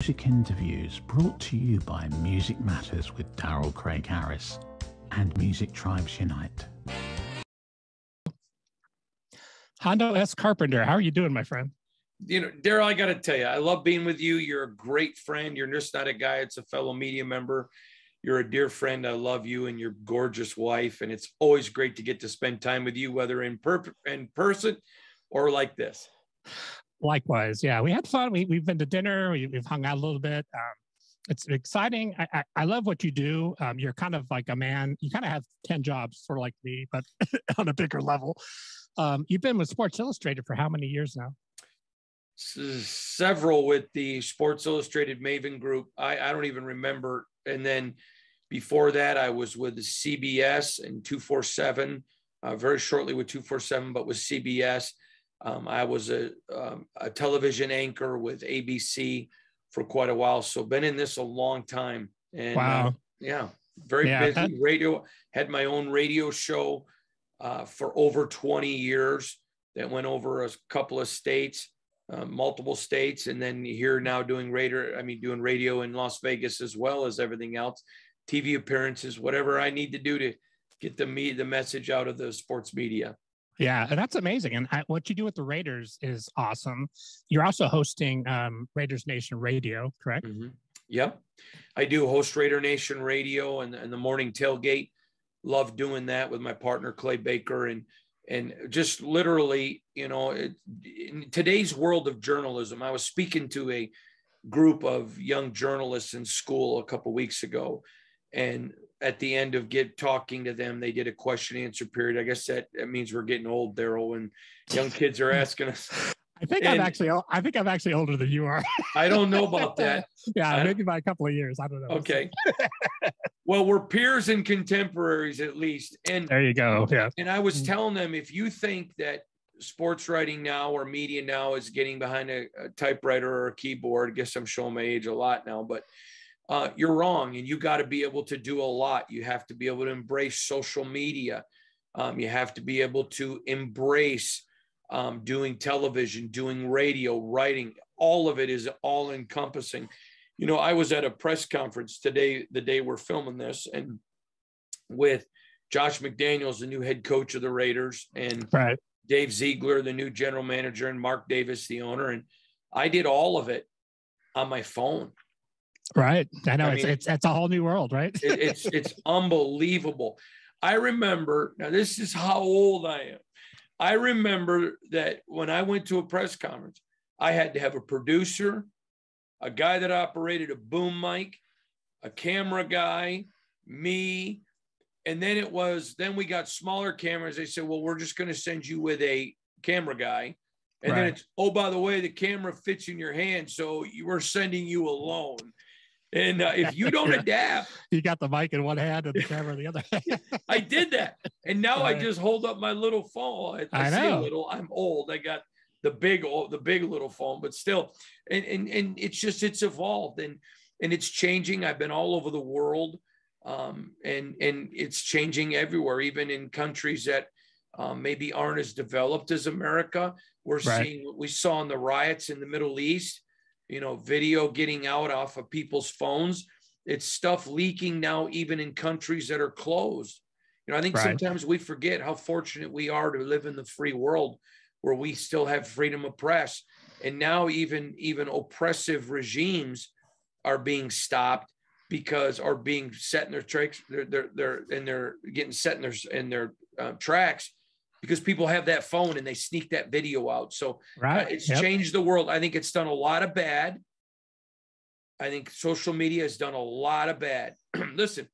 Music interviews brought to you by Music Matters with Darrell Craig Harris and Music Tribes Unite. Hondo S. Carpenter, how are you doing, my friend? You know, Darrell, I got to tell you, I love being with you. You're a great friend. You're just not a guy, it's a fellow media member. You're a dear friend. I love you and your gorgeous wife. And it's always great to get to spend time with you, whether in, per- in person or like this. Likewise. Yeah, we had fun. We, we've been to dinner, we, have hung out a little bit. Um, it's exciting. I, I, I, love what you do. Um, you're kind of like a man, you kind of have 10 jobs, sort of like me, but on a bigger level. Um, you've been with Sports Illustrated for how many years now? Several with the Sports Illustrated Maven Group. I, I don't even remember. And then before that, I was with CBS and 247, uh, very shortly with 247, but with CBS. Um, I was a, um, a television anchor with ABC for quite a while. So been in this a long time. And wow. Uh, yeah, very yeah. busy. Radio had my own radio show uh, for over 20 years that went over a couple of states, uh, multiple states, and then here now doing radio. I mean, doing radio in Las Vegas as well as everything else, TV appearances, whatever I need to do to get the me the message out of the sports media. Yeah, that's amazing. And I, what you do with the Raiders is awesome. You're also hosting um, Raiders Nation Radio, correct? Mm-hmm. Yep. I do host Raider Nation Radio and, and the morning tailgate. Love doing that with my partner, Clay Baker. And, and just literally, you know, it, in today's world of journalism, I was speaking to a group of young journalists in school a couple weeks ago. And at the end of get talking to them, they did a question answer period. I guess that, that means we're getting old, Darrell, and young kids are asking us. I think and I'm actually I think I'm actually older than you are. I don't know about that. yeah, maybe by a couple of years. I don't know. Okay. well, we're peers and contemporaries at least. And there you go. Yeah. And I was mm. telling them if you think that sports writing now or media now is getting behind a, a typewriter or a keyboard, I guess I'm showing my age a lot now, but uh, you're wrong. And you got to be able to do a lot. You have to be able to embrace social media. Um, you have to be able to embrace um, doing television, doing radio, writing. All of it is all encompassing. You know, I was at a press conference today, the day we're filming this, and with Josh McDaniels, the new head coach of the Raiders, and right. Dave Ziegler, the new general manager, and Mark Davis, the owner. And I did all of it on my phone. Right. I know I it's, mean, it's it's a whole new world, right? it, it's it's unbelievable. I remember now this is how old I am. I remember that when I went to a press conference, I had to have a producer, a guy that operated a boom mic, a camera guy, me, and then it was then we got smaller cameras. They said, "Well, we're just going to send you with a camera guy." And right. then it's, "Oh, by the way, the camera fits in your hand, so we're sending you alone." And uh, if you don't adapt, you got the mic in one hand and the camera in the other. I did that, and now right. I just hold up my little phone. I, I, I see a little. I'm old. I got the big, the big little phone, but still, and and and it's just it's evolved and and it's changing. I've been all over the world, um, and and it's changing everywhere, even in countries that um, maybe aren't as developed as America. We're right. seeing what we saw in the riots in the Middle East you know, video getting out off of people's phones. It's stuff leaking now, even in countries that are closed. You know, I think right. sometimes we forget how fortunate we are to live in the free world where we still have freedom of press. And now even even oppressive regimes are being stopped because are being set in their tracks. They're they're, they're and they're getting set in their in their uh, tracks because people have that phone and they sneak that video out. So uh, right. Uh, it's yep. changed the world. I think it's done a lot of bad. I think social media has done a lot of bad. Listen,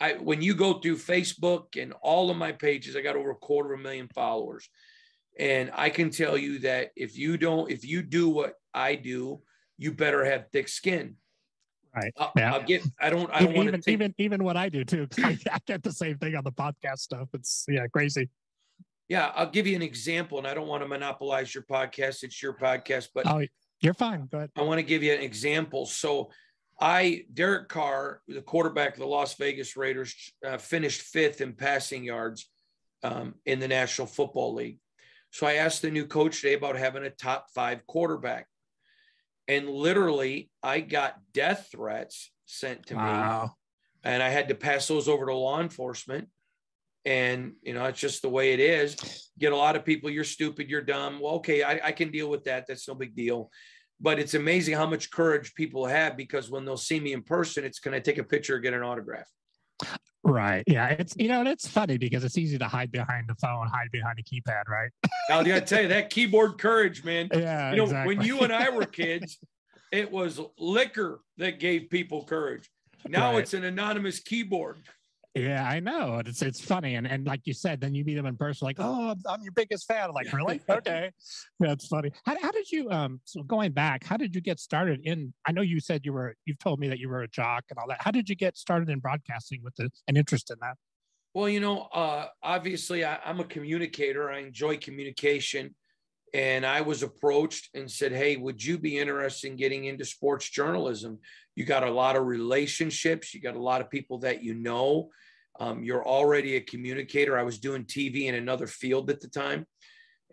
I when you go through Facebook and all of my pages, I got over a quarter of a million followers. And I can tell you that if you don't, if you do what I do, you better have thick skin. Right. I'll, yeah. I'll get. I don't. I don't even want to even even what I do too. I, I get the same thing on the podcast stuff. It's yeah, crazy. Yeah, I'll give you an example, and I don't want to monopolize your podcast. It's your podcast, but oh, you're fine. Go ahead. I want to give you an example. So, I Derek Carr, the quarterback of the Las Vegas Raiders, uh, finished fifth in passing yards um, in the National Football League. So I asked the new coach today about having a top five quarterback. And literally, I got death threats sent to wow. me. And I had to pass those over to law enforcement. And, you know, it's just the way it is. Get a lot of people, you're stupid, you're dumb. Well, okay, I, I can deal with that. That's no big deal. But it's amazing how much courage people have because when they'll see me in person, it's can I take a picture or get an autograph? Right. Yeah. It's you know, it's funny because it's easy to hide behind the phone, hide behind a keypad, right? now I gotta tell you that keyboard courage, man. Yeah. You know, exactly. when you and I were kids, it was liquor that gave people courage. Now right. it's an anonymous keyboard. Yeah, I know. It's it's funny, and and like you said, then you meet them in person, like, oh, I'm your biggest fan. I'm like, really? okay, that's funny. How, how did you um? So going back, how did you get started in? I know you said you were. You've told me that you were a jock and all that. How did you get started in broadcasting with the, an interest in that? Well, you know, uh, obviously, I, I'm a communicator. I enjoy communication, and I was approached and said, "Hey, would you be interested in getting into sports journalism? You got a lot of relationships. You got a lot of people that you know." Um, you're already a communicator. I was doing TV in another field at the time.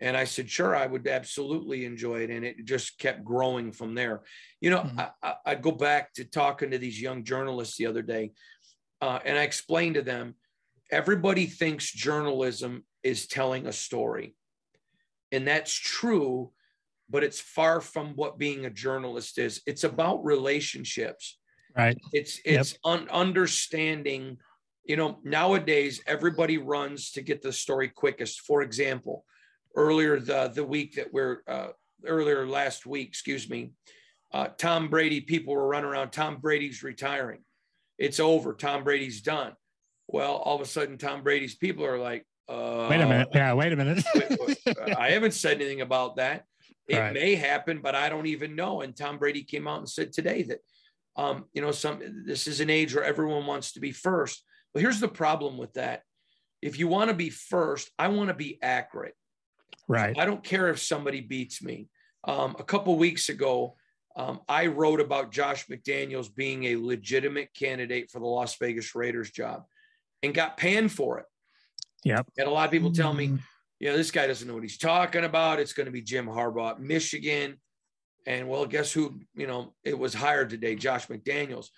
And I said, sure, I would absolutely enjoy it. And it just kept growing from there. You know, mm-hmm. I, I, go back to talking to these young journalists the other day, uh, and I explained to them everybody thinks journalism is telling a story. And that's true, but it's far from what being a journalist is. It's about relationships. Right. It's it's yep. un- understanding you know, nowadays everybody runs to get the story quickest. For example, earlier the the week that we're uh, earlier last week, excuse me, uh, Tom Brady. People were running around. Tom Brady's retiring. It's over. Tom Brady's done. Well, all of a sudden, Tom Brady's people are like, uh, "Wait a minute! Yeah, wait a minute." I haven't said anything about that. It right. may happen, but I don't even know. And Tom Brady came out and said today that, um, you know, some this is an age where everyone wants to be first. But here's the problem with that. If you want to be first, I want to be accurate. Right. So I don't care if somebody beats me. Um, a couple weeks ago, um, I wrote about Josh McDaniels being a legitimate candidate for the Las Vegas Raiders job and got panned for it. Yep. And a lot of people tell me, you know, this guy doesn't know what he's talking about. It's going to be Jim Harbaugh at Michigan. And well, guess who, you know, it was hired today, Josh McDaniels.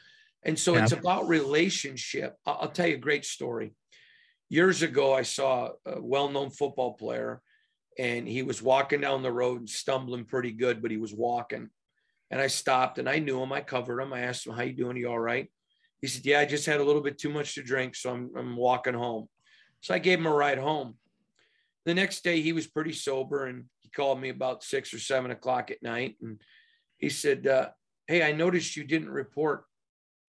And so yeah. it's about relationship. I'll tell you a great story. Years ago, I saw a well known football player and he was walking down the road and stumbling pretty good, but he was walking. And I stopped and I knew him. I covered him. I asked him, How you doing? Are you all right? He said, Yeah, I just had a little bit too much to drink. So I'm, I'm walking home. So I gave him a ride home. The next day, he was pretty sober and he called me about six or seven o'clock at night. And he said, uh, Hey, I noticed you didn't report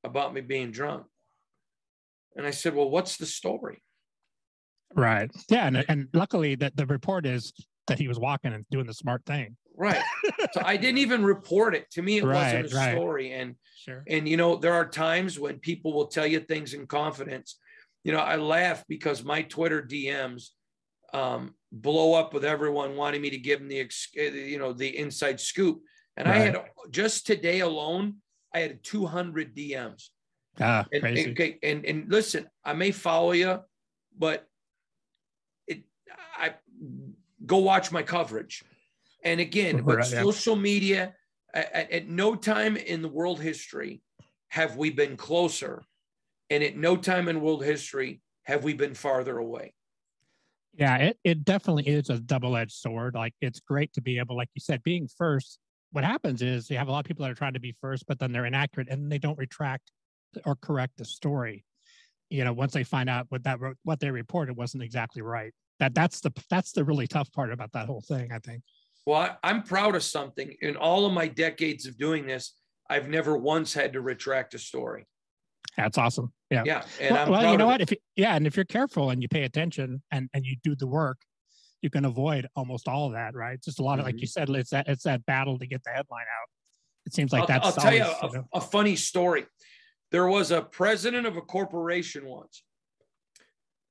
about me being drunk. And I said, Well, what's the story? Right. Yeah. And, and luckily that the report is that he was walking and doing the smart thing. Right. so I didn't even report it. To me, it right, wasn't a right. story. And sure. and you know, there are times when people will tell you things in confidence. You know, I laugh because my Twitter DMs um, blow up with everyone wanting me to give them the you know the inside scoop. And right. I had just today alone, I had 200 DMs. Ah, and, crazy. Okay, and and listen, I may follow you, but it I go watch my coverage. And again, but social media, at, at no time in the world history have we been closer, and at no time in world history have we been farther away. Yeah, it, it definitely is a double edged sword. Like it's great to be able, like you said, being first what happens is you have a lot of people that are trying to be first, but then they're inaccurate and they don't retract or correct the story. You know, once they find out what that what they reported wasn't exactly right. That that's the that's the really tough part about that whole thing. I think. Well, I, am proud of something. In all of my decades of doing this, I've never once had to retract a story. That's awesome. Yeah. Yeah. And well, well you know what? If you, yeah, and if you're careful and you pay attention and and you do the work, you can avoid almost all of that, right? Just a lot of, mm-hmm. like you said, it's that it's that battle to get the headline out. It seems like I'll, that's. I'll tell you, a, you know, a funny story. There was a president of a corporation once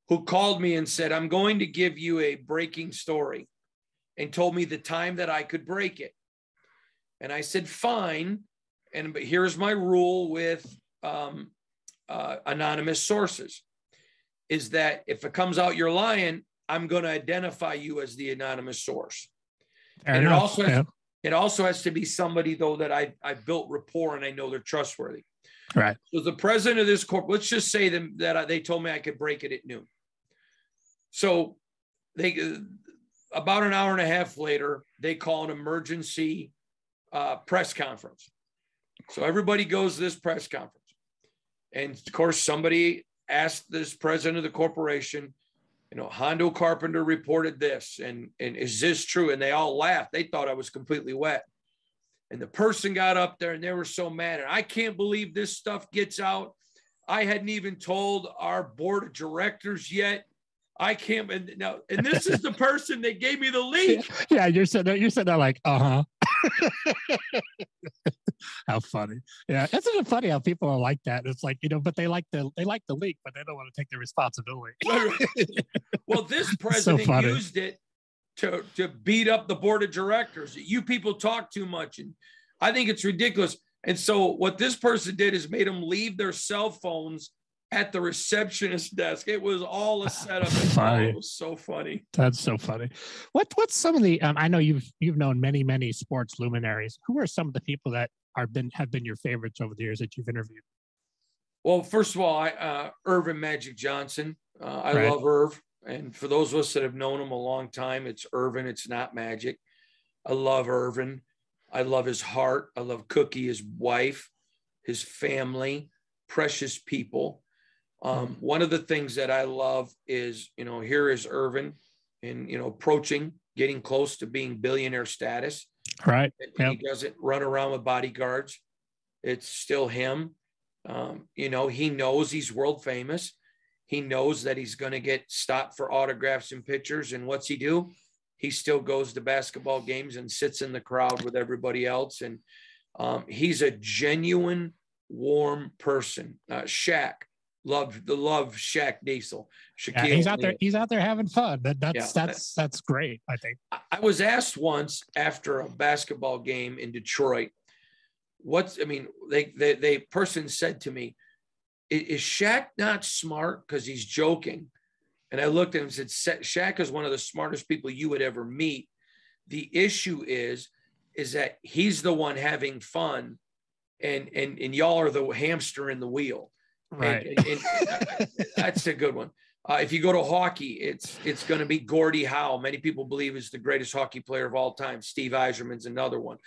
who called me and said, "I'm going to give you a breaking story," and told me the time that I could break it. And I said, "Fine." And but here's my rule with um, uh, anonymous sources: is that if it comes out you're lying, I'm going to identify you as the anonymous source. Fair and enough. it also has, yeah. It also has to be somebody though that I I built rapport and I know they're trustworthy. Right. So the president of this corp, let's just say them that I, they told me I could break it at noon. So they about an hour and a half later, they call an emergency uh, press conference. So everybody goes to this press conference. And of course, somebody asked this president of the corporation, you know, Hondo Carpenter reported this, and and is this true? And they all laughed. They thought I was completely wet. And the person got up there and they were so mad. And I can't believe this stuff gets out. I hadn't even told our board of directors yet. I can't. And now, and this is the person that gave me the leak. Yeah, you're sitting there. You're sitting there like, uh huh. how funny. Yeah, it's just funny how people are like that. It's like you know, but they like the they like the leak, but they don't want to take the responsibility. well, this president so used it to to beat up the board of directors. You people talk too much, and I think it's ridiculous. And so, what this person did is made them leave their cell phones at the receptionist desk. It was all a setup. Funny. It was so funny. That's so funny. What what's some of the um, I know you've you've known many many sports luminaries. Who are some of the people that are been have been your favorites over the years that you've interviewed? Well, first of all, I, uh, Earvin Magic Johnson. Uh, I right. love Irv, and for those of us that have known him a long time, it's Earvin. It's not Magic. I love Earvin. I love his heart. I love Cookie, his wife, his family, precious people. Um, one of the things that I love is, you know, here is Earvin and, you know, approaching, getting close to being billionaire status. Right. Yep. He doesn't run around with bodyguards. It's still him. Um, you know, he knows he's world famous. He knows that he's going to get stopped for autographs and pictures. And what's he do? He still goes to basketball games and sits in the crowd with everybody else. And um, he's a genuine, warm person. Uh, Shaq, love the love Shaq Diesel. Yeah, he's out there. He's out there having fun. That, that's yeah. that's that's great. I think. I was asked once after a basketball game in Detroit, what's I mean, they they they person said to me, "Is Shaq not smart because he's joking?" And I looked at him and said, "Shaq is one of the smartest people you would ever meet. The issue is." is that he's the one having fun and and and y'all are the hamster in the wheel Right. And, and, and that's a good one. Uh, if you go to hockey, it's it's going to be Gordie Howe. Many people believe is the greatest hockey player of all time. Steve Yzerman's another one.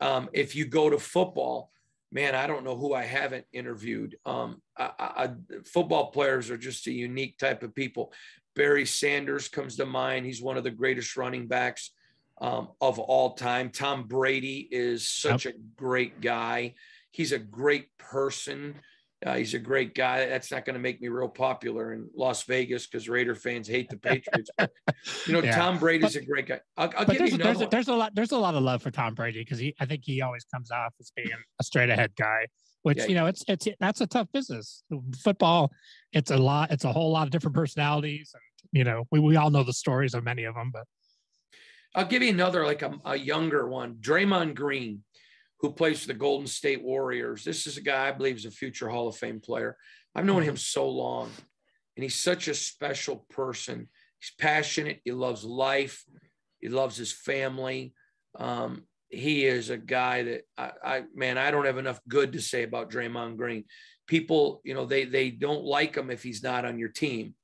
Um, if you go to football, man, I don't know who I haven't interviewed. Um, I, I, football players are just a unique type of people. Barry Sanders comes to mind. He's one of the greatest running backs um, of all time. Tom Brady is such yep. a great guy. He's a great person. Uh, he's a great guy. That's not going to make me real popular in Las Vegas because Raider fans hate the Patriots. But, you know, yeah. Tom Brady's but, a great guy. I'll, I'll give there's, you there's a, there's a lot. There's a lot of love for Tom Brady because he. I think he always comes off as being a straight ahead guy. Which yeah, you know, it's it's that's a tough business. Football, it's a lot. It's a whole lot of different personalities, and you know, we we all know the stories of many of them. But I'll give you another like a, a younger one. Draymond Green who plays for the Golden State Warriors. This is a guy I believe is a future Hall of Fame player. I've known him so long, and he's such a special person. He's passionate. He loves life. He loves his family. Um, he is a guy that I, I, man, I don't have enough good to say about Draymond Green. People, you know, they they don't like him if he's not on your team.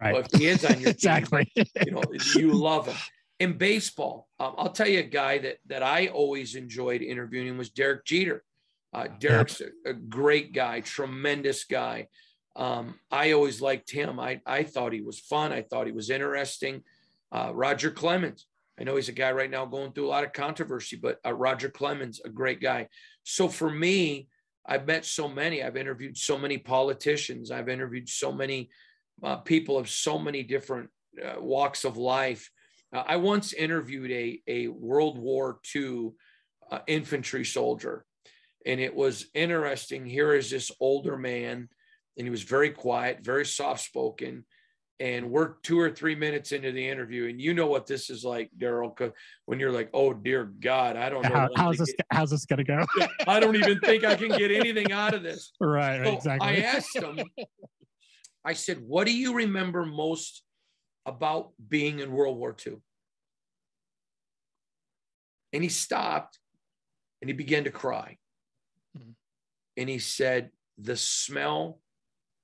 Right. But if he is on your exactly. team, you know, you love him in baseball, um, I'll tell you a guy that that I always enjoyed interviewing was Derek Jeter. Uh, Derek's a, a, great guy, tremendous guy. Um, I always liked him. I, I thought he was fun. I thought he was interesting. Uh, Roger Clemens. I know he's a guy right now going through a lot of controversy, but uh, Roger Clemens, a great guy. So for me, I've met so many. I've interviewed so many politicians. I've interviewed so many uh, people of so many different uh, walks of life uh, I once interviewed a, a World War II uh, infantry soldier, and it was interesting. Here is this older man, and he was very quiet, very soft spoken. And we're two or three minutes into the interview, and you know what this is like, Darrell. When you're like, "Oh dear God, I don't know How, how's this get, how's this gonna go." I don't even think I can get anything out of this. Right, so exactly. I asked him. I said, "What do you remember most about being in World War II. And he stopped and he began to cry. Mm-hmm. And he said, The smell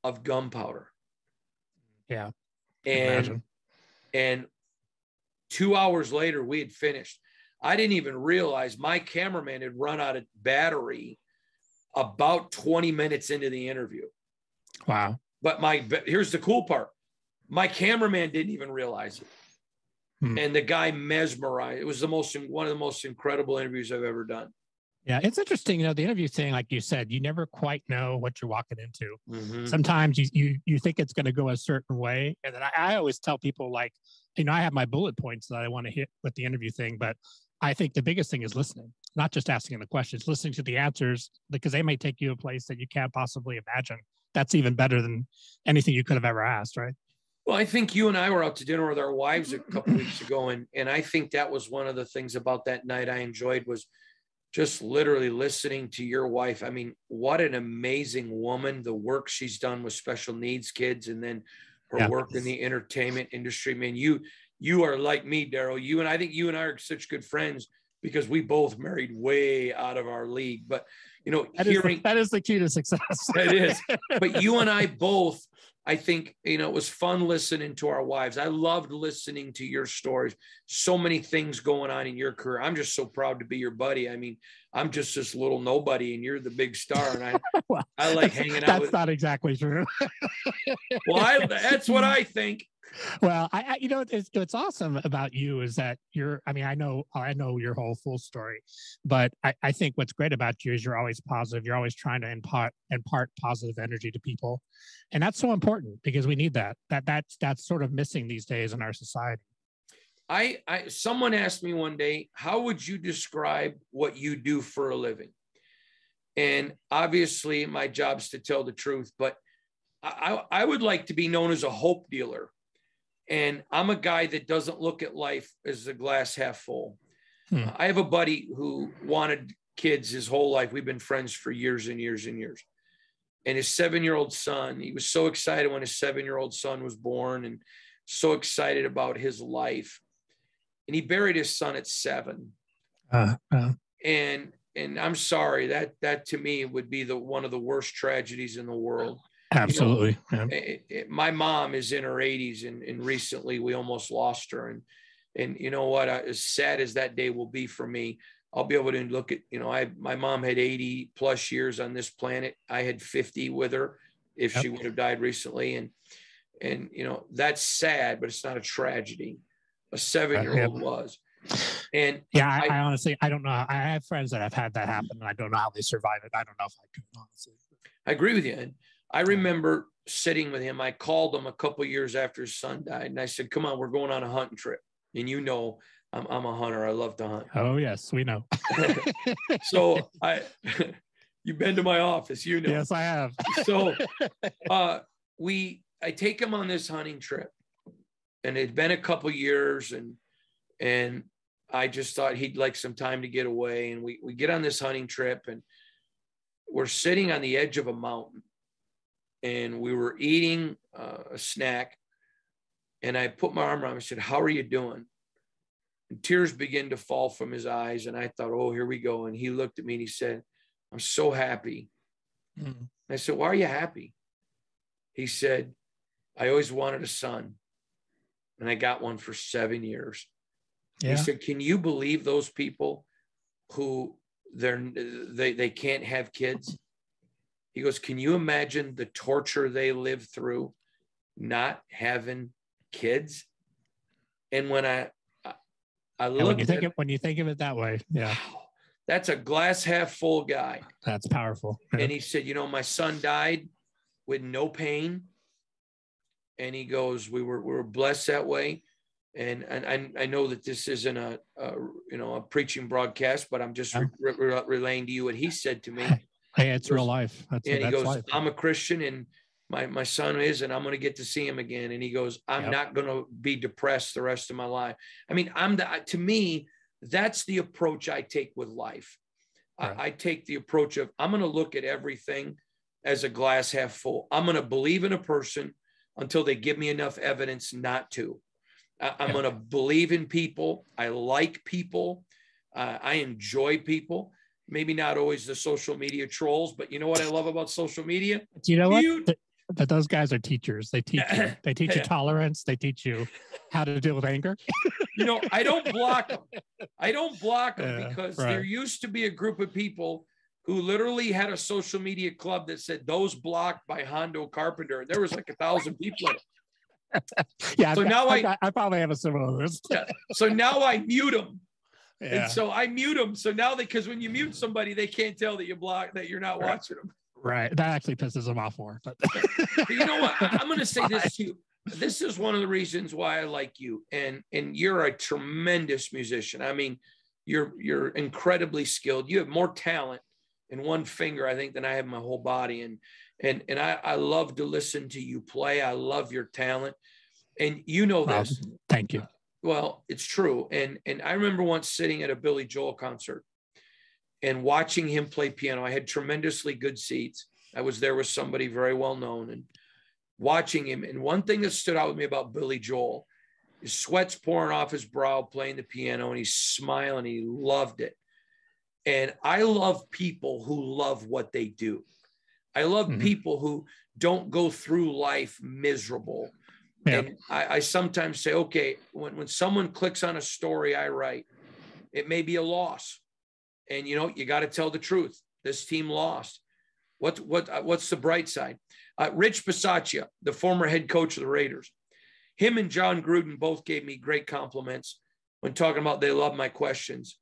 of gunpowder. Yeah. And Imagine. and two hours later, we had finished. I didn't even realize my cameraman had run out of battery about 20 minutes into the interview. Wow. But my here's the cool part. My cameraman didn't even realize it. Hmm. And the guy mesmerized. It was the most one of the most incredible interviews I've ever done. Yeah, it's interesting. You know, the interview thing, like you said, you never quite know what you're walking into. Mm-hmm. Sometimes you, you you think it's going to go a certain way, and then I, I always tell people like, you know, I have my bullet points that I want to hit with the interview thing, but I think the biggest thing is listening, not just asking the questions, listening to the answers because they may take you a place that you can't possibly imagine. That's even better than anything you could have ever asked, right? Well, I think you and I were out to dinner with our wives a mm-hmm. couple weeks ago, and and I think that was one of the things about that night I enjoyed was just literally listening to your wife. I mean, what an amazing woman! The work she's done with special needs kids, and then her yeah. work in the entertainment industry. Man, you you are like me, Darrell. You and I think you and I are such good friends because we both married way out of our league. But you know, that hearing is the, that is the key to success. it is. But you and I both, I think, you know, it was fun listening to our wives. I loved listening to your stories. So many things going on in your career. I'm just so proud to be your buddy. I mean, I'm just this little nobody, and you're the big star. And I, well, I like hanging out. That's with, not exactly true. well, I, that's what I think well, I, I, you know it's what's awesome about you is that you're. I mean, I know I know your whole full story, but I, I think what's great about you is you're always positive. You're always trying to impart impart positive energy to people, and that's so important because we need that. That that's that's sort of missing these days in our society. I, I someone asked me one day, how would you describe what you do for a living? And obviously, my job's to tell the truth, but I, I would like to be known as a hope dealer. And I'm a guy that doesn't look at life as a glass half full. Hmm. I have a buddy who wanted kids his whole life. We've been friends for years and years and years. And his seven year old son, he was so excited when his seven year old son was born and so excited about his life. And he buried his son at seven. Uh, uh. And and I'm sorry that that to me would be the one of the worst tragedies in the world. Absolutely. You know, yeah. it, it, my mom is in her 80s, and, and recently we almost lost her. And and you know what? I, as sad as that day will be for me, I'll be able to look at you know I my mom had 80 plus years on this planet. I had 50 with her if yep. she would have died recently, and and you know that's sad, but it's not a tragedy. A seven year old was. And yeah, I, I, honestly I don't know. I have friends that have had that happen, and I don't know how they survive it. I don't know if I could honestly. I agree with you. And I remember sitting with him. I called him a couple years after his son died, and I said, "Come on, we're going on a hunting trip." And you know, I'm, I'm a hunter. I love to hunt. Oh yes, we know. so I, you've been to my office, you know. Yes, I have. so, uh, we, I take him on this hunting trip, and it's been a couple years, and and I just thought he'd like some time to get away, and we we get on this hunting trip, and we're sitting on the edge of a mountain and we were eating uh, a snack. And I put my arm around him and said, How are you doing? And tears began to fall from his eyes. And I thought, Oh, here we go. And he looked at me and he said, I'm so happy. Mm. I said, Why are you happy? He said, I always wanted a son. And I got one for seven years. Yeah. He said, Can you believe those people who they're they, they can't have kids? He goes, Can you imagine the torture they live through not having kids? And when I I look when you think it, when you think of it that way, yeah. That's a glass half full guy. That's powerful. and he said, you know, my son died with no pain. And he goes, we were we were blessed that way. And and I, I know that this isn't a, a you know a preaching broadcast, but I'm just re- re- relaying to you what he said to me. Hey, it's real life. That's, and he goes, life. I'm a Christian and my, my son is, and I'm going to get to see him again. And he goes, I'm yep. not going to be depressed the rest of my life. I mean, I'm the, to me, that's the approach I take with life. Right. I, I take the approach of, I'm going to look at everything as a glass half full. I'm going to believe in a person until they give me enough evidence not to. I, am going to believe in people. I like people. Uh, I enjoy people. Maybe not always the social media trolls, but you know what I love about social media? Do you know what? But those guys are teachers. They teach you. They teach you tolerance. They teach you how to deal with anger. you know, I don't block them. I don't block them yeah, because right. there used to be a group of people who literally had a social media club that said those blocked by Hondo Carpenter. And there was like a thousand people in it. yeah. So I've now got, I, I probably have a similar list. yeah. So now I mute them. Yeah. And so I mute them. So now they, because when you mute somebody, they can't tell that you block that you're not right. watching them. Right. That actually pisses them off more. But, but you know what? I'm going to say this to you. This is one of the reasons why I like you, and and you're a tremendous musician. I mean, you're you're incredibly skilled. You have more talent in one finger, I think, than I have my whole body. And and and I, I love to listen to you play. I love your talent, and you know this. thank you. Well, it's true. And and I remember once sitting at a Billy Joel concert and watching him play piano. I had tremendously good seats. I was there with somebody very well known and watching him. And one thing that stood out with me about Billy Joel is sweat's pouring off his brow playing the piano and he's smiling. He loved it. And I love people who love what they do. I love mm-hmm. people who don't go through life miserable. Yeah. And I, I, sometimes say, okay, when, when someone clicks on a story I write, it may be a loss. And you know, you got to tell the truth. This team lost. What what uh, what's the bright side? Uh, Rich Bisaccia, the former head coach of the Raiders, him and Jon Gruden both gave me great compliments when talking about they love my questions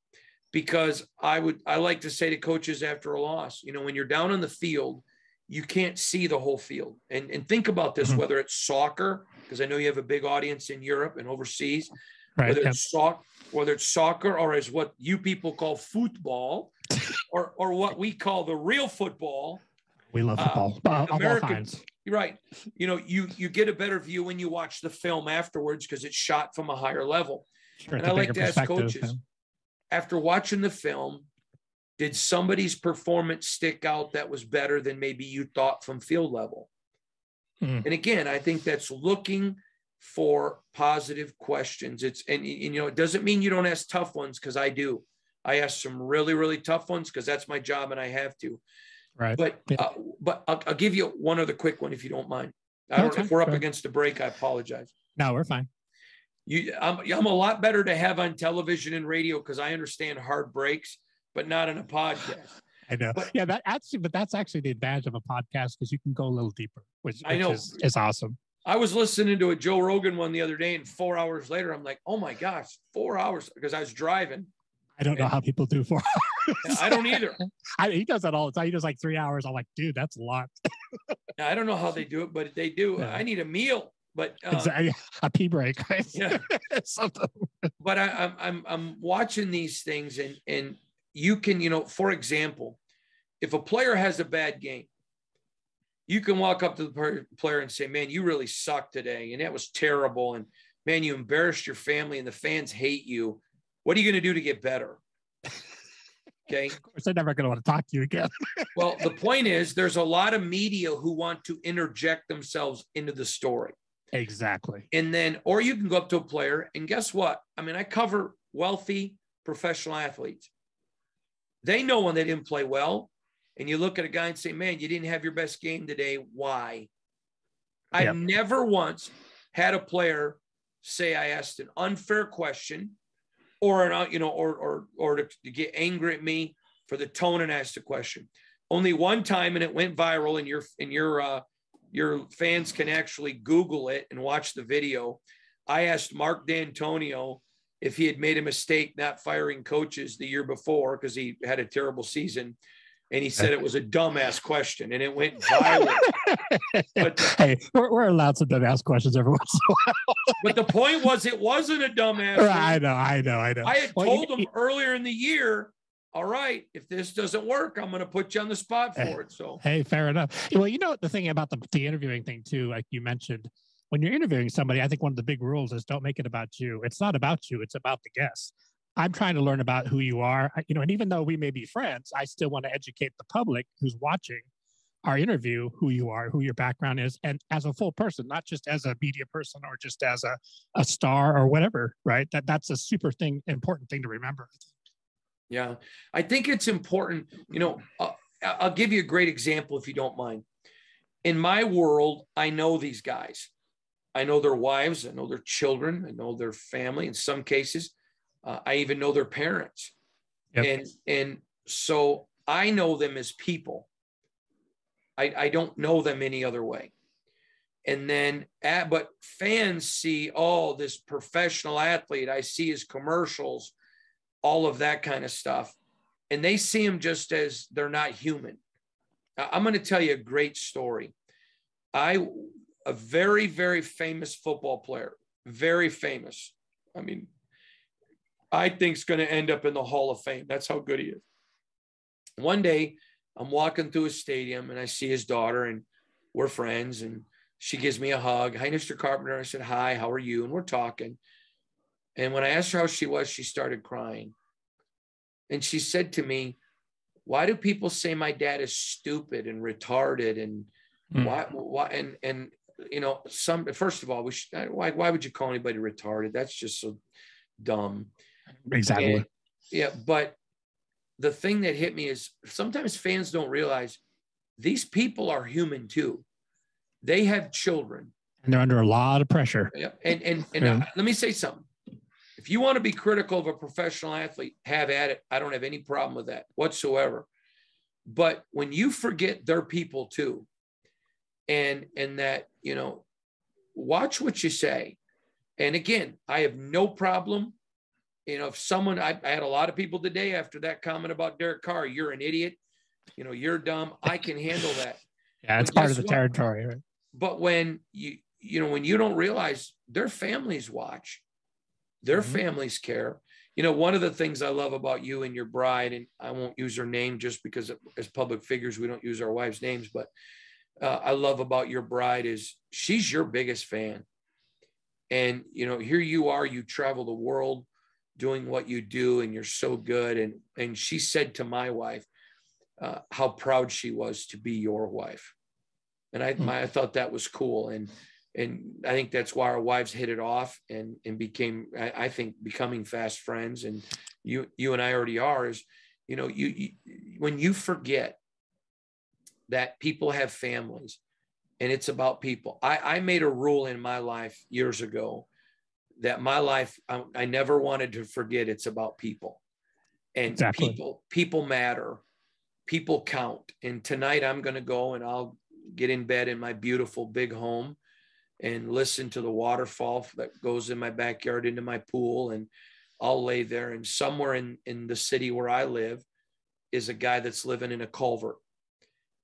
because I would I like to say to coaches after a loss, you know, when you're down on the field, you can't see the whole field. And and think about this, mm-hmm. whether it's soccer, because I know you have a big audience in Europe and overseas, right, whether it's soccer, whether it's soccer or as what you people call football, or or what we call the real football. We love football. Uh, American, right. You know, you you get a better view when you watch the film afterwards because it's shot from a higher level. Sure, and I like to ask coaches, after watching the film, did somebody's performance stick out that was better than maybe you thought from field level? Mm. And again, I think that's looking for positive questions. It's and, and you know, it doesn't mean you don't ask tough ones because I do. I ask some really, really tough ones because that's my job and I have to. Right. But yeah. uh, but I'll, I'll, give you one other quick one if you don't mind. I don't know if we're up against the break. I apologize. No, we're fine. You, I'm, I'm a lot better to have on television and radio because I understand hard breaks, but not in a podcast. I know. But, yeah, that actually, but that's actually the advantage of a podcast because you can go a little deeper, which, which I know is, is awesome. I was listening to a Joe Rogan one the other day, and four hours later, I'm like, oh my gosh, four hours because I was driving. I don't know how people do four hours. I don't either. I, he does that all the time. He does like three hours. I'm like, dude, that's a lot. I don't know how they do it, but they do. Yeah. I need a meal but uh, a pee break, right? Yeah, something. But I, I'm I'm I'm watching these things, and and you can, you know, for example, if a player has a bad game, you can walk up to the player and say, "Man, you really sucked today, and that was terrible, and man, you embarrassed your family, and the fans hate you. What are you going to do to get better?" Okay. Of course, they're never going to want to talk to you again. well, the point is, there's a lot of media who want to interject themselves into the story. Exactly. And then, or you can go up to a player and guess what? I mean, I cover wealthy professional athletes. They know when they didn't play well. And you look at a guy and say, man, you didn't have your best game today. Why? I've never once had a player say I asked an unfair question or an, uh, you know, or, or, or to, to get angry at me for the tone and asked a question. Only one time, and it went viral in your, in your, uh, your fans can actually Google it and watch the video. I asked Mark Dantonio if he had made a mistake not firing coaches the year before because he had a terrible season. And he said it was a dumbass question and it went viral. but, hey, we're, we're, allowed some dumbass questions every once in a while. but the point was, it wasn't a dumbass. I know, I know, I know. I had well, told him earlier in the year all right, if this doesn't work, I'm going to put you on the spot for it. So, hey, fair enough. Well, you know, the thing about the, the interviewing thing, too, like you mentioned, when you're interviewing somebody, I think one of the big rules is don't make it about you. It's not about you, it's about the guest. I'm trying to learn about who you are, you know, and even though we may be friends, I still want to educate the public who's watching our interview who you are, who your background is, and as a full person, not just as a media person or just as a, a star or whatever, right? That that's a super thing, important thing to remember. Yeah, I think it's important. You know, uh, I'll give you a great example if you don't mind. In my world, I know these guys. I know their wives. I know their children. I know their family. In some cases, uh, I even know their parents. Yep. And and so I know them as people. I, I don't know them any other way. And then, at, but fans see, oh, this professional athlete. I see his commercials, all of that kind of stuff and they see them just as they're not human. I'm going to tell you a great story. I, a very, very famous football player, very famous. I mean, I think is going to end up in the Hall of Fame. That's how good he is. One day, I'm walking through a stadium and I see his daughter, and we're friends. And she gives me a hug. Hi, Mr. Carpenter. I said, Hi, how are you? And we're talking. And when I asked her how she was, she started crying. And she said to me, why do people say my dad is stupid and retarded and mm. why why and and you know some first of all we should, why why would you call anybody retarded? That's just so dumb. Exactly. And, yeah but the thing that hit me is sometimes fans don't realize these people are human too. They have children. And they're under a lot of pressure. Yeah and and, and yeah. uh, let me say something. If you want to be critical of a professional athlete, have at it. I don't have any problem with that whatsoever. But when you forget their people too, and and that you know, watch what you say. And again, I have no problem. You know, if someone I, I had a lot of people today after that comment about Derek Carr, you're an idiot. You know, you're dumb. I can handle that. Yeah, it's part of the what? territory. Right? But when you you know when you don't realize their families watch their mm-hmm. families care. You know, one of the things I love about you and your bride, and I won't use her name just because as public figures, we don't use our wives' names, but uh, I love about your bride is she's your biggest fan. And, you know, here you are, you travel the world doing what you do, and you're so good. And, and she said to my wife, uh, how proud she was to be your wife. And I, mm-hmm. my, I thought that was cool. And, and I think that's why our wives hit it off and and became I, I, think becoming fast friends and you you and I already are is you know you, you when you forget that people have families and it's about people. I, I made a rule in my life years ago that my life I, I never wanted to forget it's about people. And exactly. people people matter. People count. And tonight I'm going to go and I'll get in bed in my beautiful big home and listen to the waterfall that goes in my backyard into my pool. And I'll lay there. And somewhere in in the city where I live is a guy that's living in a culvert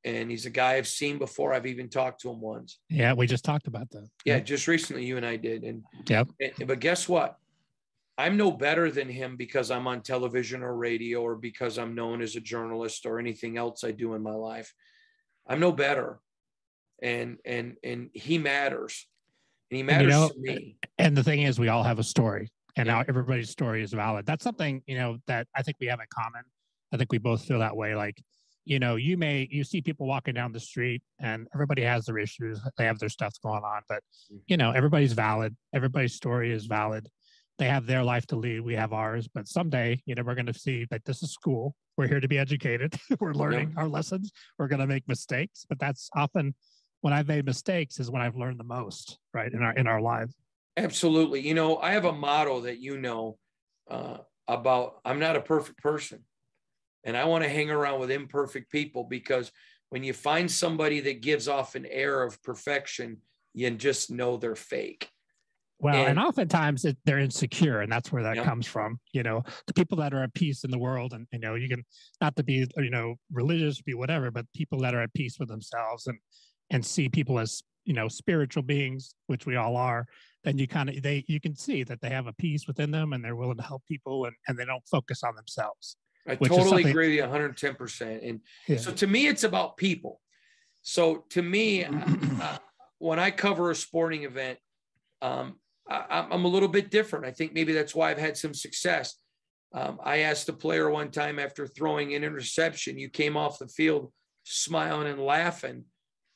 and he's a guy I've seen before. I've even talked to him once. Yeah we just talked about that. Yeah just recently you and I did. And yeah but guess what? I'm no better than him because I'm on television or radio or because I'm known as a journalist or anything else I do in my life. I'm no better. And and and he matters. And he matters and, you know, to me. and the thing is we all have a story and now everybody's story is valid. That's something you know that i think we have in common. I think we both feel that way. Like you know you may you see people walking down the street and everybody has their issues they have their stuff going on but mm-hmm. you know everybody's valid everybody's story is valid they have their life to lead we have ours but someday you know we're going to see that this is school we're here to be educated we're learning yeah. our lessons we're going to make mistakes but that's often when I've made mistakes is when I've learned the most, right? In our in our lives. Absolutely. You know, I have a motto that you know uh, about I'm not a perfect person. And I want to hang around with imperfect people because when you find somebody that gives off an air of perfection, you just know they're fake. Well, and, and oftentimes it, they're insecure, and that's where that yeah. comes from. You know, the people that are at peace in the world, and you know, you can not to be you know religious, be whatever, but people that are at peace with themselves and and see people as you know spiritual beings which we all are then you kind of they you can see that they have a peace within them and they're willing to help people and, and they don't focus on themselves i totally agree with you 110% and yeah. so to me it's about people so to me uh, when i cover a sporting event um, I, am a little bit different i think maybe that's why i've had some success um, i asked a player one time after throwing an interception you came off the field smiling and laughing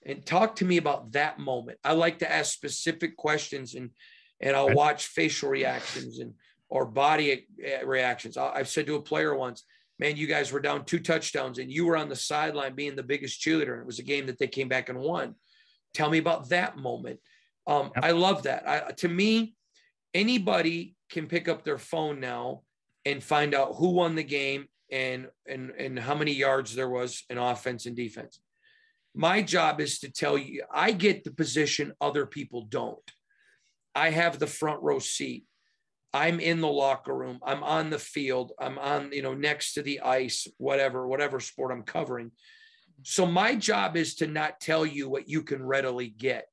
and talk to me about that moment. I like to ask specific questions and and I'll watch facial reactions and or body reactions. I've said to a player once, man, you guys were down two touchdowns and you were on the sideline being the biggest cheerleader. And it was a game that they came back and won. Tell me about that moment. Um, yep. I love that. I, to me, anybody can pick up their phone now and find out who won the game and and and how many yards there was in offense and defense. My job is to tell you I get the position other people don't. I have the front row seat. I'm in the locker room. I'm on the field. I'm on, you know, next to the ice, whatever, whatever sport I'm covering. So my job is to not tell you what you can readily get.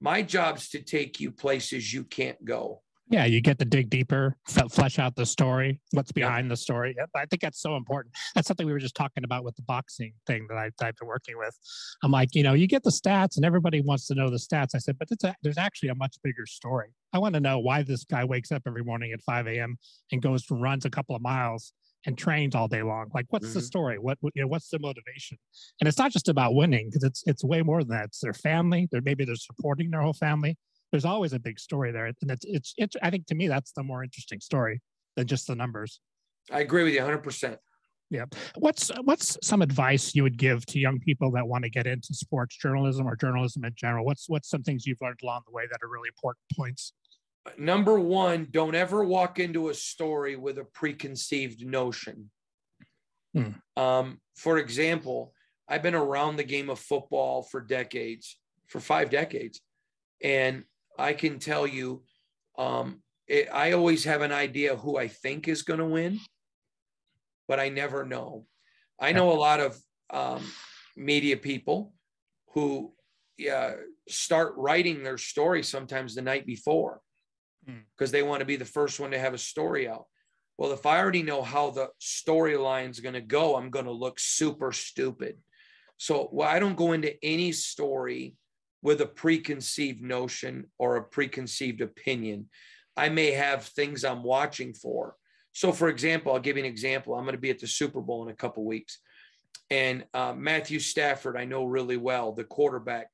My job is to take you places you can't go. Yeah, you get to dig deeper, flesh out the story, what's behind the story. I think that's so important. That's something we were just talking about with the boxing thing that I, have been working with. I'm like, you know, you get the stats and everybody wants to know the stats. I said, but a, there's actually a much bigger story. I want to know why this guy wakes up every morning at 5 a.m. and goes for runs a couple of miles and trains all day long. Like, what's mm-hmm. the story? What you know, what's the motivation? And it's not just about winning because it's it's way more than that. It's their family. They're maybe they're supporting their whole family there's always a big story there, and it's it's, it's I think to me that's the more interesting story than just the numbers. I agree with you 100. percent Yeah. What's what's some advice you would give to young people that want to get into sports journalism or journalism in general? What's what's some things you've learned along the way that are really important points? Number one, don't ever walk into a story with a preconceived notion. Hmm. Um, for example, I've been around the game of football for decades, for five decades, and I can tell you, um, it, I always have an idea who I think is going to win, but I never know. I know a lot of um, media people who yeah, start writing their story sometimes the night before because hmm. they want to be the first one to have a story out. Well, if I already know how the storyline is going to go, I'm going to look super stupid. So well, I don't go into any story with a preconceived notion or a preconceived opinion. I may have things I'm watching for. So, for example, I'll give you an example. I'm going to be at the Super Bowl in a couple weeks, and uh, Matthew Stafford, I know really well, the quarterback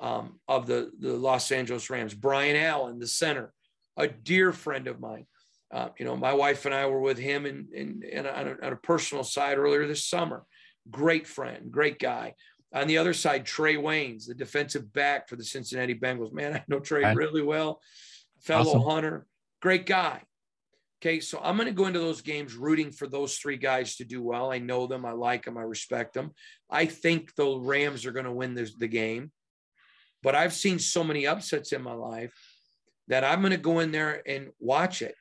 um, of the the Los Angeles Rams. Brian Allen, the center, a dear friend of mine. Uh, you know, my wife and I were with him in, in, in on, a, on a personal side earlier this summer. Great friend, great guy. On the other side, Trae Waynes, the defensive back for the Cincinnati Bengals. Man, I know Trae really well. Fellow awesome. hunter, great guy. Okay, so I'm going to go into those games rooting for those three guys to do well. I know them, I like them, I respect them. I think the Rams are going to win this, the game, but I've seen so many upsets in my life that I'm going to go in there and watch it.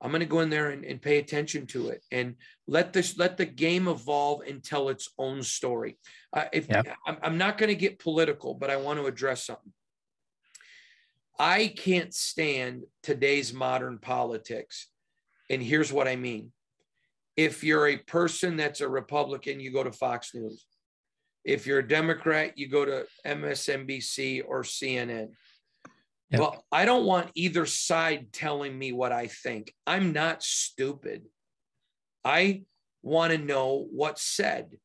I'm going to go in there and, and, pay attention to it and let this let the game evolve and tell its own story. Uh, if. I'm, I'm not going to get political, but I want to address something. I can't stand today's modern politics, and here's what I mean. If you're a person that's a Republican, you go to Fox News. If you're a Democrat, you go to MSNBC or CNN. Yep. Well, I don't want either side telling me what I think. I'm not stupid. I want to know what's said.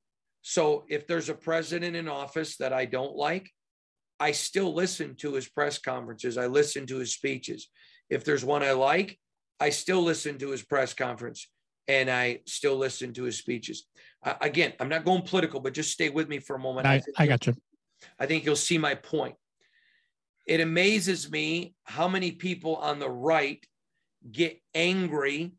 So if there's a president in office that I don't like, I still listen to his press conferences. I listen to his speeches. If there's one I like, I still listen to his press conference and I still listen to his speeches. Uh, again, I'm not going political, but just stay with me for a moment. I, I, I got you. I think you'll see my point it amazes me how many people on the right get angry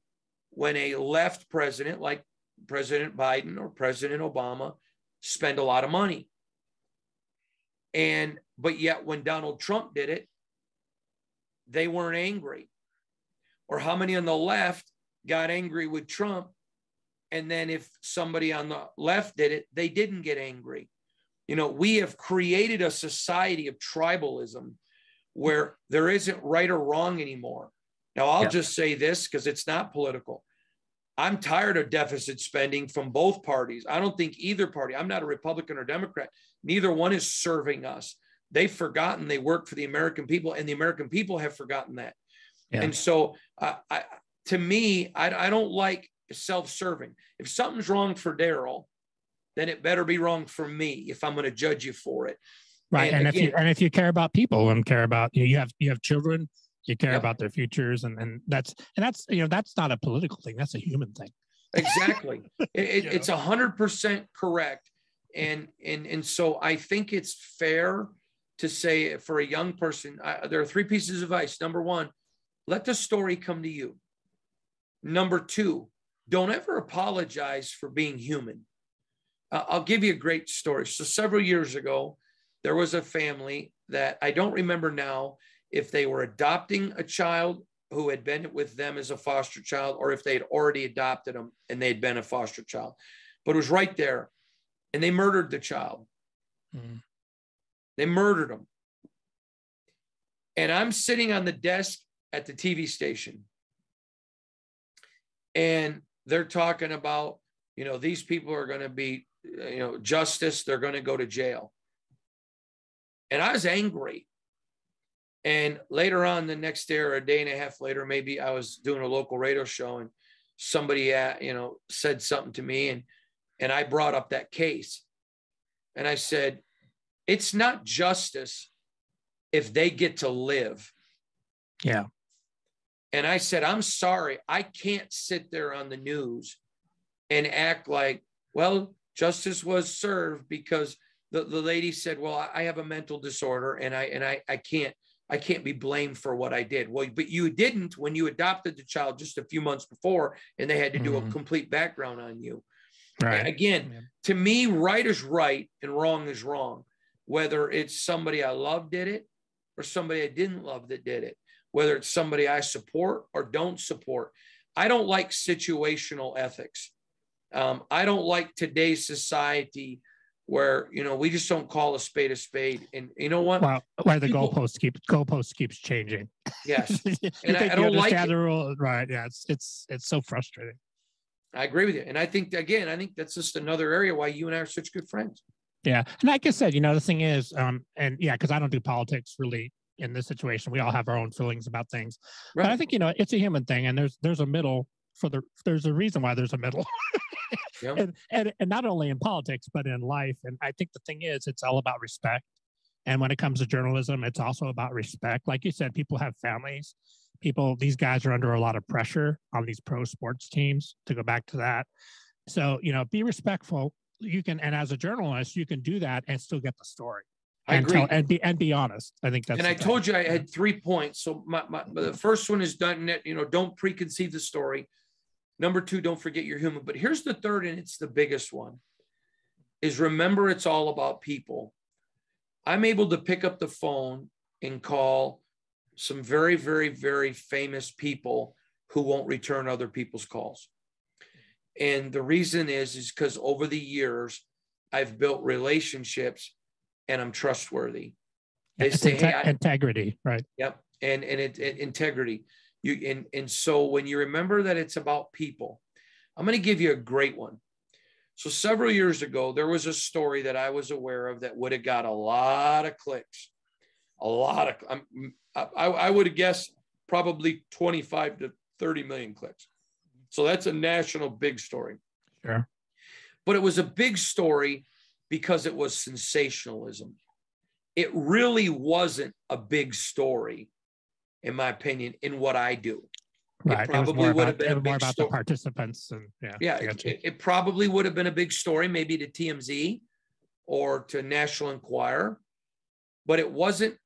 when a left president like President Biden or President Obama spend a lot of money. And but yet when Donald Trump did it, they weren't angry. Or how many on the left got angry with Trump and then if somebody on the left did it, they didn't get angry. You know, we have created a society of tribalism where there isn't right or wrong anymore. Now, I'll yeah. just say this because it's not political. I'm tired of deficit spending from both parties. I don't think either party, I'm not a Republican or Democrat, neither one is serving us. They've forgotten they work for the American people, and the American people have forgotten that. Yeah. And so, uh, I, to me, I, I don't like self serving. If something's wrong for Darrell, then it better be wrong for me if I'm going to judge you for it. Right. And, and again, if you and if you care about people and care about you, know, you have you have children, you care yep. about their futures and and that's and that's you know that's not a political thing, that's a human thing. Exactly. it, it, it's a hundred percent correct. And, and, and so I think it's fair to say for a young person, I, there are three pieces of advice. Number one, let the story come to you. Number two, don't ever apologize for being human. Uh, I'll give you a great story. So, several years ago, there was a family that I don't remember now if they were adopting a child who had been with them as a foster child or if they had already adopted them and they'd been a foster child. But it was right there. And they murdered the child. Mm. They murdered him. And I'm sitting on the desk at the TV station. And they're talking about, you know, these people are going to be, you know, justice, they're going to go to jail. And I was angry. And later on, the next day or a day and a half later, maybe I was doing a local radio show and somebody, uh, you know, said something to me and, and I brought up that case. And I said, it's not justice if they get to live. Yeah. And I said, I'm sorry, I can't sit there on the news and act like, well, justice was served because the, the lady said, well, I have a mental disorder and I and I, I can't I can't be blamed for what I did. Well, but you didn't when you adopted the child just a few months before and they had to do mm-hmm. a complete background on you. Right. And again, yeah. to me, right is right and wrong is wrong. Whether it's somebody I love did it or somebody I didn't love that did it whether it's somebody I support or don't support. I don't like situational ethics. Um, I don't like today's society where you know we just don't call a spade a spade. And you know what? Wow, why the People, goalpost keeps goalpost keeps changing. Yes, and I, I, don't like the rule, right? Yeah, it's it's it's so frustrating. I agree with you, and I think again, I think that's just another area why you and I are such good friends. Yeah, and like I said, you know, the thing is, um, and yeah, because I don't do politics really in this situation. We all have our own feelings about things. Right. But I think, you know, it's a human thing and there's there's a middle for the there's a reason why there's a middle. yep. and, and and not only in politics, but in life. And I think the thing is it's all about respect. And when it comes to journalism, it's also about respect. Like you said, people have families. People, these guys are under a lot of pressure on these pro sports teams to go back to that. So, you know, be respectful. You can, and as a journalist, you can do that and still get the story. I and agree. Tell, and be and be honest. I think that's. And I thing. told you I had three points. So my, my the first one is done. You know, don't preconceive the story. Number two, don't forget you're human. But here's the third, and it's the biggest one. Is remember it's all about people. I'm able to pick up the phone and call some very, very, very famous people who won't return other people's calls. And the reason is, is because over the years, I've built relationships and I'm trustworthy. They it's say, hey, I, integrity, right? Yep. And and it, it, integrity. You and and so when you remember that it's about people, I'm going to give you a great one. So several years ago, there was a story that I was aware of that would have got a lot of clicks, a lot of. I'm, I, I would have guessed probably 25 to 30 million clicks. So that's a national big story. Sure. But it was a big story because it was sensationalism. It really wasn't a big story, in my opinion, in what I do. Right. It probably it would have been more about story. the participants and yeah. Yeah. It, it, probably would have been a big story, maybe to TMZ or to National Enquirer, but it wasn't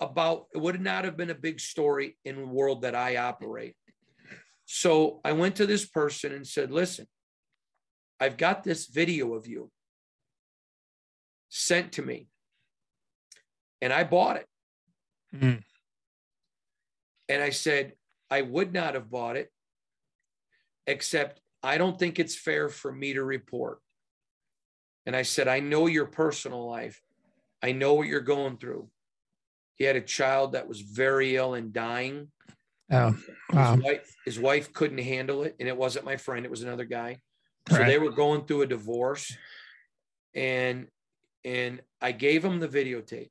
about, it would not have been a big story in the world that I operate. So I went to this person and said, listen, I've got this video of you sent to me. And I bought it. Mm. And I said, I would not have bought it, except I don't think it's fair for me to report. And I said, I know your personal life. I know what you're going through. He had a child that was very ill and dying. Oh, wow. his, wife, his wife couldn't handle it. And it wasn't my friend, it was another guy. So right. they were going through a divorce. And and I gave him the videotape.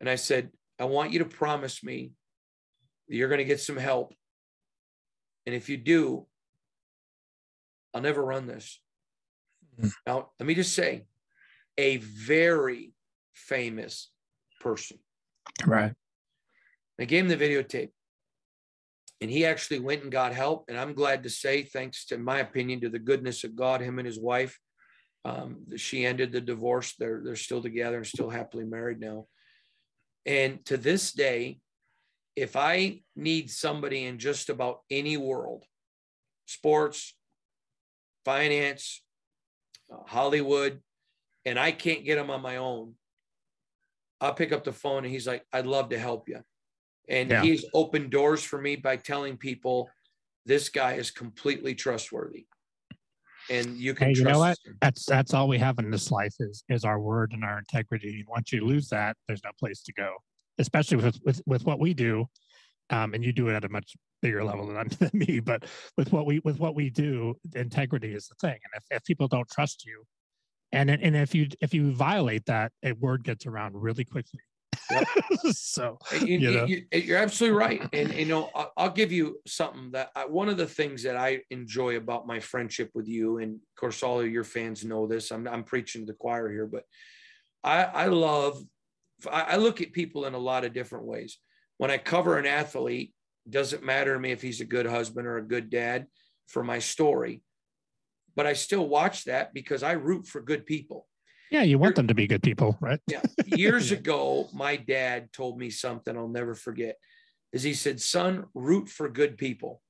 And I said, I want you to promise me you're going to get some help. And if you do, I'll never run this. Mm-hmm. Now, let me just say a very famous person. Right. I gave him the videotape. and he actually went and got help. And I'm glad to say, thanks to my opinion, to the goodness of God, him and his wife, um, she ended the divorce. They're they're still together and still happily married now. And to this day, if I need somebody in just about any world, sports, finance, uh, Hollywood, and I can't get them on my own, I'll pick up the phone and he's like, I'd love to help you. And yeah. he's opened doors for me by telling people this guy is completely trustworthy. And you can hey, you know what? Him. That's that's all we have in this life is is our word and our integrity. And Once you lose that, there's no place to go. Especially with with, with what we do. Um, and you do it at a much bigger level than, than me, but with what we with what we do, integrity is the thing. And if, if people don't trust you, and and if you if you violate that, a word gets around really quickly. Yep. so you, you know. you, are absolutely right, and you know I'll, I'll give you something that I, one of the things that I enjoy about my friendship with you, and of course all of your fans know this. I'm I'm preaching to the choir here, but I I love I, look at people in a lot of different ways. When I cover an athlete, doesn't matter to me if he's a good husband or a good dad for my story, but I still watch that because I root for good people. Yeah, you want them to be good people, right? yeah. Years ago, my dad told me something I'll never forget. Is he said, "Son, root for good people."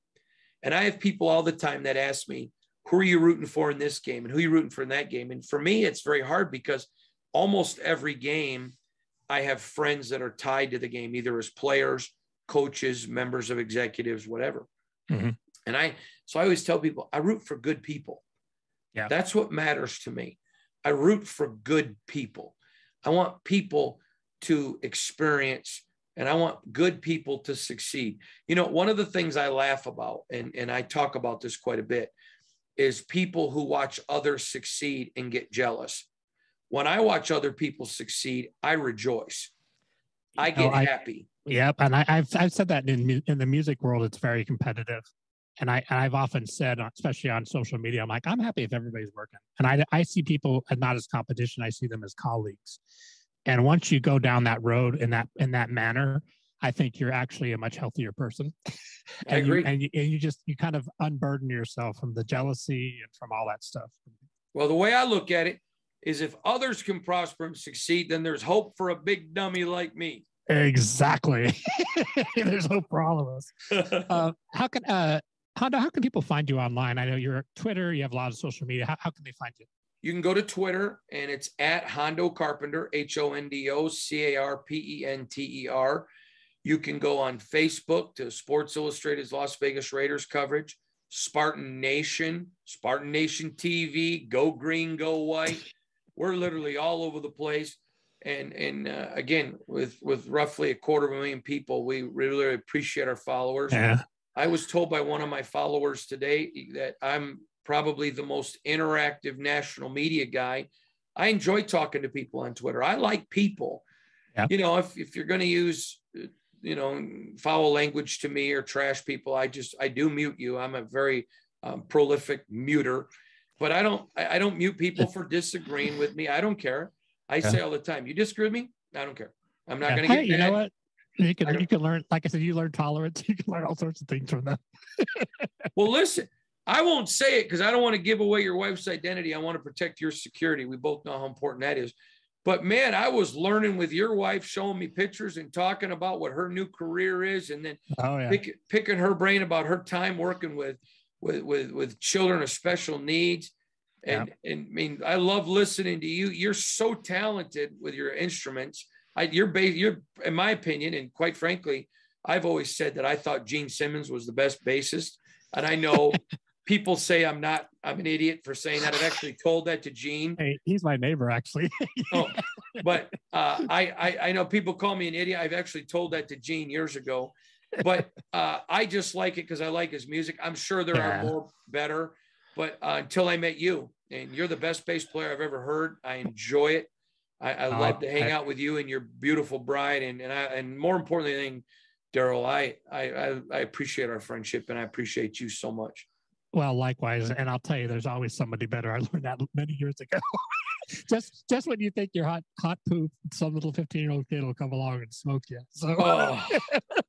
And I have people all the time that ask me, "Who are you rooting for in this game?" and "Who are you rooting for in that game?" And for me, it's very hard because almost every game, I have friends that are tied to the game, either as players, coaches, members of executives, whatever. Mm-hmm. And I, so I always tell people, I root for good people. Yeah, that's what matters to me. I root for good people. I want people to experience and I want good people to succeed. You know, one of the things I laugh about, and, and I talk about this quite a bit, is people who watch others succeed and get jealous. When I watch other people succeed, I rejoice. I get I, happy. Yep, and I, have I've said that in in the music world, it's very competitive and I and I've often said, uh, especially on social media, I'm like, I'm happy if everybody's working. And I I see people not as competition, I see them as colleagues. And once you go down that road in that in that manner, I think you're actually a much healthier person. and I agree. You, and, you, and you just you kind of unburden yourself from the jealousy and from all that stuff. Well, the way I look at it is if others can prosper and succeed, then there's hope for a big dummy like me. Exactly. There's hope for all of us. Uh, how can uh, Hondo, how can people find you online? I know you're Twitter, you have a lot of social media. How, how can they find you? You can go to Twitter and it's at Hondo Carpenter, H O N D O C A R P E N T E R. You can go on Facebook to Sports Illustrated's Las Vegas Raiders coverage, Spartan Nation, Spartan Nation TV, Go Green, Go White. We're literally all over the place. And and uh, again, with with roughly a quarter of a million people, we really appreciate our followers. Yeah. I was told by one of my followers today that I'm probably the most interactive national media guy. I enjoy talking to people on Twitter. I like people. Yeah. You know, if, if you're going to use, you know, foul language to me or trash people, I just, I do mute you. I'm a very um, prolific muter, but I don't, I, I, don't mute people for disagreeing with me. I don't care. I yeah. say all the time, you disagree with me? I don't care. I'm not yeah. going to get hey, You know what? You can you can learn, like I said, you learn tolerance. You can learn all sorts of things from them. well, listen, I won't say it because I don't want to give away your wife's identity. I want to protect your security. We both know how important that is. But man, I was learning with your wife, showing me pictures and talking about what her new career is, and then oh, yeah. pick, picking her brain about her time working with with with with children of special needs. And yeah. and I mean, I love listening to you. You're so talented with your instruments. I, you're bass, you're, in my opinion, and quite frankly, I've always said that I thought Gene Simmons was the best bassist, and I know people say I'm not. I'm an idiot for saying that. I've actually told that to Gene. Hey, he's my neighbor, actually. oh, but uh, I, I I know people call me an idiot. I've actually told that to Gene years ago, but uh, I just like it because I like his music. I'm sure there yeah. are more better, but uh, until I met you, and you're the best bass player I've ever heard. I enjoy it. I, I love to hang I, out with you and your beautiful bride, and and I, and more importantly, thing, Darrell, I, I I appreciate our friendship, and I appreciate you so much. Well, likewise, and I'll tell you, there's always somebody better. I learned that many years ago. just just when you think you're hot hot poop, some little 15 year old kid will come along and smoke you. So, oh.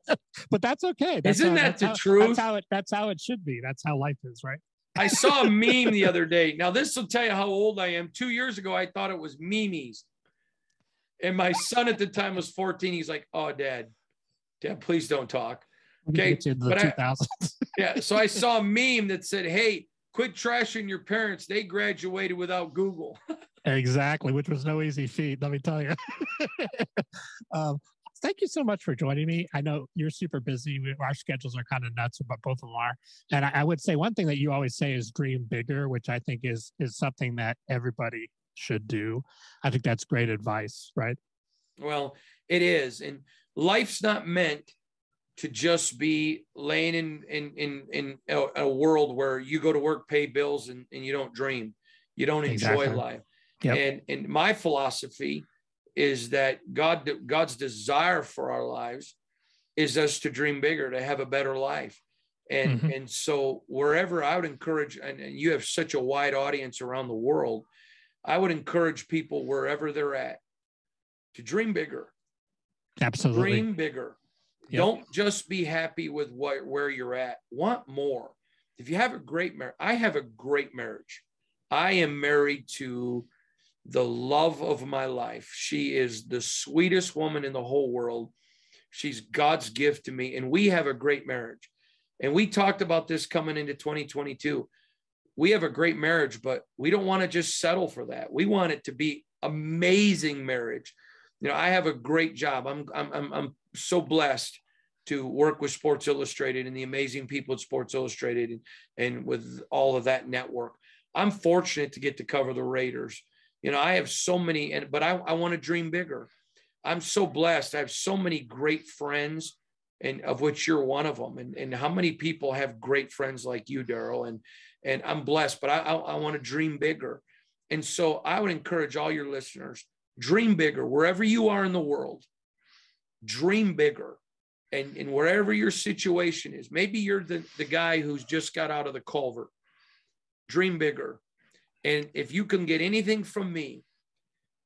but that's okay. That's Isn't how, that the how, truth? That's how it. That's how it should be. That's how life is, right? I saw a meme the other day. Now this will tell you how old I am. Two years ago, I thought it was memes, and my son at the time was 14. He's like, "Oh, Dad, Dad, please don't talk." Okay, but I, yeah. So I saw a meme that said, "Hey." Quit trashing your parents. They graduated without Google. exactly, which was no easy feat, let me tell you. um, thank you so much for joining me. I know you're super busy. We, our schedules are kind of nuts, but both of them are. And I, I, would say one thing that you always say is dream bigger, which I think is is something that everybody should do. I think that's great advice, right? Well, it is, and life's not meant to just be laying in in in in a, a, world where you go to work, pay bills, and, and you don't dream, you don't enjoy exactly. life. Yep. And and my philosophy is that God God's desire for our lives is us to dream bigger, to have a better life. And mm-hmm. and so wherever I would encourage, and, and you have such a wide audience around the world, I would encourage people wherever they're at to dream bigger. Absolutely. Dream bigger Yep. Don't just be happy with what, where you're at. Want more. If you have a great marriage, I have a great marriage. I am married to the love of my life. She is the sweetest woman in the whole world. She's God's gift to me, and we have a great marriage. And we talked about this coming into 2022. We have a great marriage, but we don't want to just settle for that. We want it to be amazing marriage you know, I have a great job. I'm I'm I'm, so blessed to work with Sports Illustrated and the amazing people at Sports Illustrated and, and with all of that network. I'm fortunate to get to cover the Raiders. You know, I have so many, and but I, I want to dream bigger. I'm so blessed. I have so many great friends, and of which you're one of them. And, and how many people have great friends like you, Darrell? And and I'm blessed, but I, I, I want to dream bigger. And so I would encourage all your listeners dream bigger. Wherever you are in the world dream bigger. And, and wherever your situation is maybe you're the, the guy who's just got out of the culvert. Dream bigger. And if you can get anything from me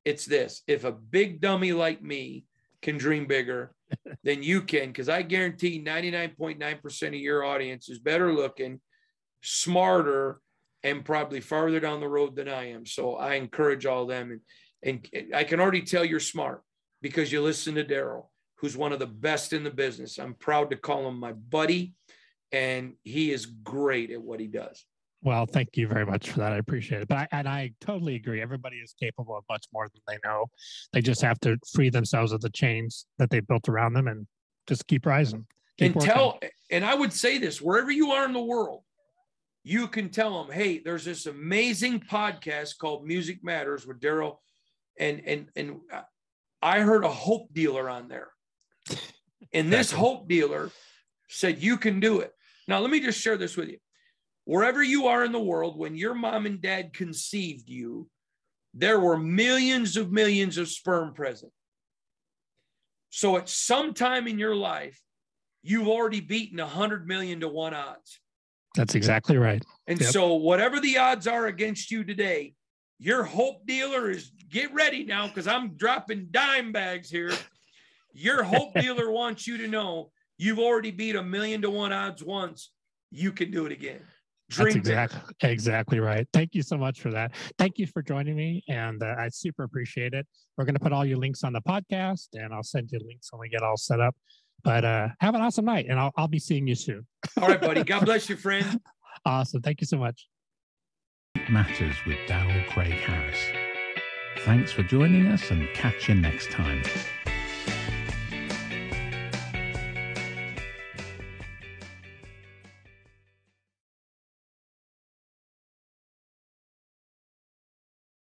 it's this. If a big dummy like me can dream bigger then you can because i guarantee 99.9% of your audience is better looking smarter and probably farther down the road than i am. So i encourage all them. And and I can already tell you're smart because you listen to Darrell, who's one of the best in the business. I'm proud to call him my buddy, and he is great at what he does. Well, thank you very much for that. I appreciate it. But I, and I totally agree. Everybody is capable of much more than they know. They just have to free themselves of the chains that they've built around them and just keep rising. Keep and working. tell, and I would say this wherever you are in the world, you can tell them, hey, there's this amazing podcast called Music Matters with Darrell and and and I heard a hope dealer on there. And this hope dealer said, You can do it. Now, let me just share this with you. Wherever you are in the world, when your mom and dad conceived you, there were millions of millions of sperm present. So at some time in your life, you've already beaten 100 million to one odds. That's exactly right. And yep. so, whatever the odds are against you today, your hope dealer is get ready now because I'm dropping dime bags here. Your hope dealer wants you to know you've already beat a million to one odds once. You can do it again. Dream That's exactly exactly right. Thank you so much for that. Thank you for joining me, and uh, I super appreciate it. We're going to put all your links on the podcast, and I'll send you links when we get all set up. But uh, have an awesome night, and I'll, I'll be seeing you soon. all right, buddy. God bless you, friend. awesome. Thank you so much. Matters with Darrell Craig Harris. Thanks for joining us and catch you next time.